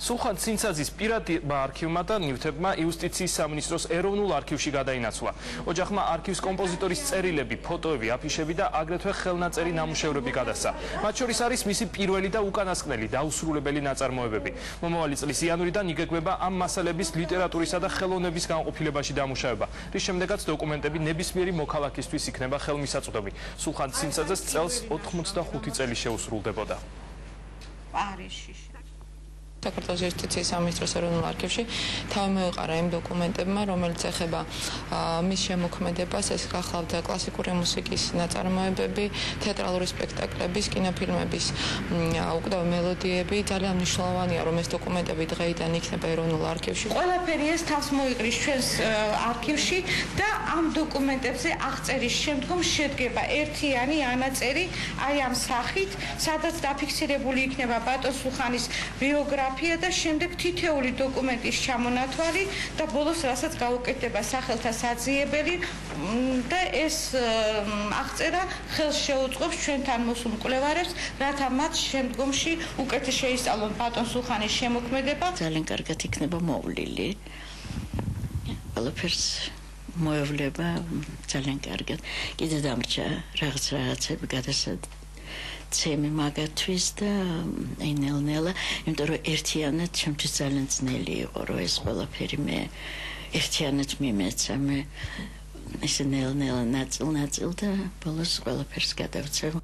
სულხან ცინცაძის პირადმა არქივმა და ნივთებმა იუსტიციის სამინისტროს ეროვნულ არქივში გადაინაცვლა. ოჯახმა არქივს კომპოზიტორის წერილები, ფოტოები, აფიშები და აგრეთვე ხელნაწერი ნამუშევრები გადასცა. მათ შორის არის მისი პირველი და უკანასკნელი დაუსრულებელი ნაწარმოებები. მომავალი წლის იანვრიდან იგეგმება ამ მასალების ლიტერატურისა და ხელოვნების განყოფილებაში დამუშავება, რის შემდეგაც დოკუმენტები ნებისმიერი მოქალაქისთვის იქნება ხელმისაწვდომი. სულხან ცინცაძეს წელს 85 წელი შეუსრულდებოდა. პარიზში საქართველოს იუსტიციის სამინისტროს ეროვნულ არქივში თავი მოეყარა იმ დოკუმენტებმა, რომელიც ეხება მის შემოქმედებას, ეს გახლავდა კლასიკური მუსიკის ნაწარმოებები, თეატრალური სპექტაკლების, კინოფილმების უკდავ მელოდიები. ძალიან მნიშვნელოვანია, რომ ეს დოკუმენტები დღეიდან იქნება ეროვნულ არქივში. ყველაფერი ეს თავს მოიყრის ჩვენს არქივში და ამ დოკუმენტებზე აღწერის შემდგომ შედგება ერთიანი ანაწერი აი ამ სახით, სადაც დაფიქსირებული იქნება ბატონ სუხანის ბიოგრაფია ფოტოგრაფია და შემდეგ თითეული დოკუმენტის ჩამონათვალი და ბოლოს რასაც გაუკეთება სახელთა საძიებელი და ეს აღწერა ხელს შეუწყობს ჩვენთან მოსულ მკვლევარებს, რათა მათ შემდგომში უკეთეს შეისწავლონ ბატონ სუხანის შემოქმედება. ძალიან კარგად იქნება მოვლილი. ყველაფერს მოევლება ძალიან კარგად. კიდე დამრჩა რაღაც რაღაცები გადასად ცემი მაგათვის და აი ნელ-ნელა, იმიტომ რომ ერთიანად ჩემთვის ძალიან ძნელი იყო, რომ ეს ყველაფერი მე ერთიანად მიმეცა მე ეს ნელ-ნელა ნაწილ-ნაწილ და ბოლოს ყველაფერს გადავწევ.